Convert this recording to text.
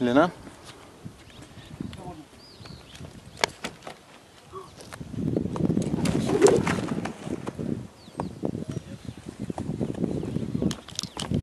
لنا.